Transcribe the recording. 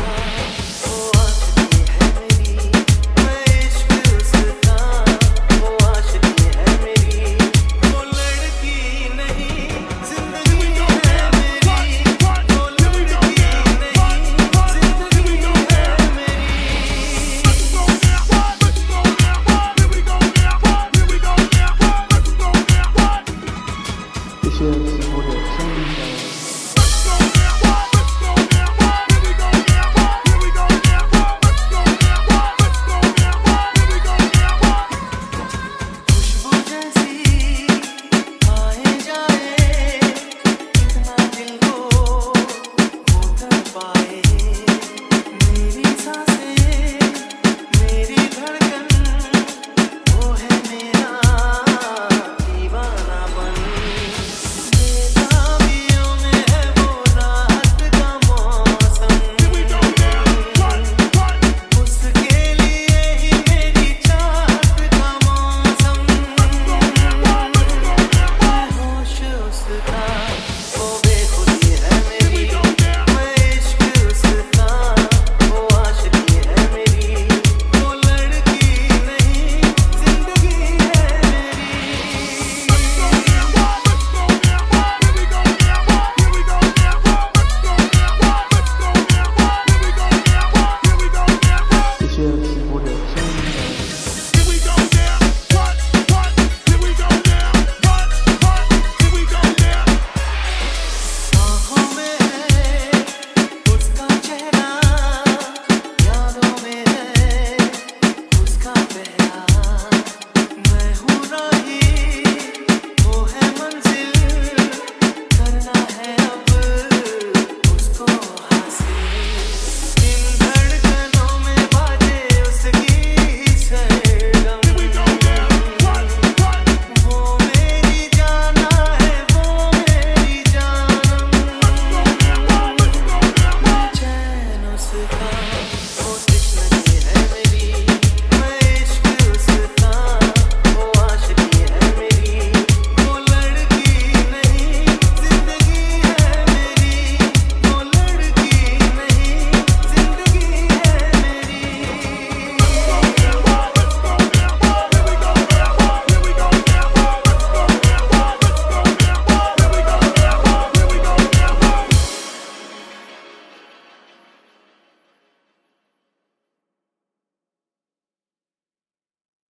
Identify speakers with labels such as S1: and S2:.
S1: Oh.